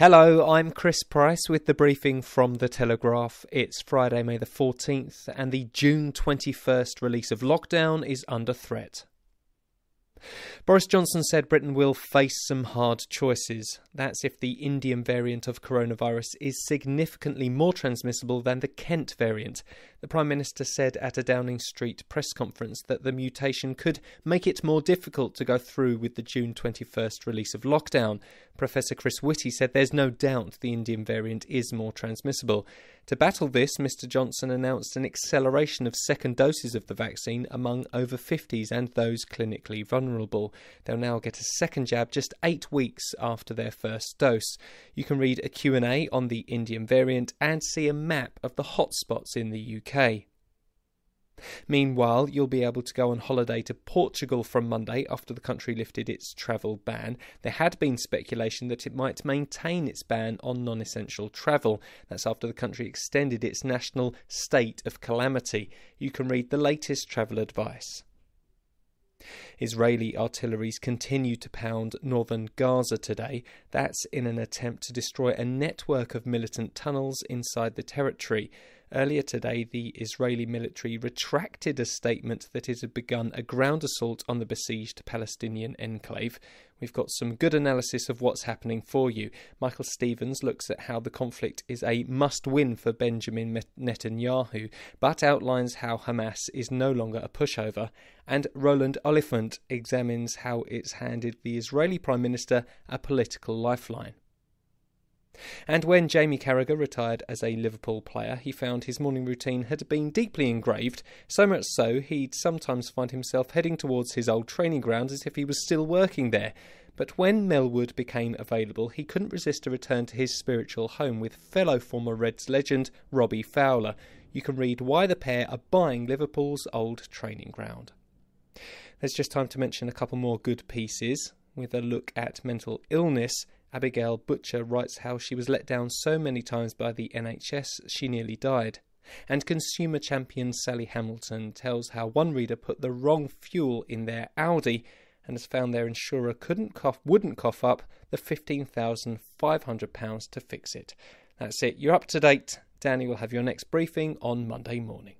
Hello, I'm Chris Price with the briefing from The Telegraph. It's Friday, May the 14th, and the June 21st release of Lockdown is under threat. Boris Johnson said Britain will face some hard choices. That's if the Indian variant of coronavirus is significantly more transmissible than the Kent variant. The Prime Minister said at a Downing Street press conference that the mutation could make it more difficult to go through with the June 21st release of lockdown. Professor Chris Whitty said there's no doubt the Indian variant is more transmissible. To battle this, Mr Johnson announced an acceleration of second doses of the vaccine among over 50s and those clinically vulnerable. They'll now get a second jab just 8 weeks after their first dose. You can read a Q&A on the Indian variant and see a map of the hotspots in the UK. Meanwhile, you'll be able to go on holiday to Portugal from Monday after the country lifted its travel ban. There had been speculation that it might maintain its ban on non essential travel. That's after the country extended its national state of calamity. You can read the latest travel advice. Israeli artilleries continue to pound northern Gaza today. That's in an attempt to destroy a network of militant tunnels inside the territory. Earlier today, the Israeli military retracted a statement that it had begun a ground assault on the besieged Palestinian enclave. We've got some good analysis of what's happening for you. Michael Stevens looks at how the conflict is a must win for Benjamin Netanyahu, but outlines how Hamas is no longer a pushover. And Roland Oliphant examines how it's handed the Israeli Prime Minister a political lifeline. And when Jamie Carragher retired as a Liverpool player, he found his morning routine had been deeply engraved, so much so he'd sometimes find himself heading towards his old training ground as if he was still working there. But when Melwood became available, he couldn't resist a return to his spiritual home with fellow former Reds legend Robbie Fowler. You can read why the pair are buying Liverpool's old training ground. There's just time to mention a couple more good pieces with a look at mental illness Abigail Butcher writes how she was let down so many times by the NHS she nearly died. And consumer champion Sally Hamilton tells how one reader put the wrong fuel in their Audi and has found their insurer couldn't cough, wouldn't cough up the £15,500 to fix it. That's it. You're up to date. Danny will have your next briefing on Monday morning.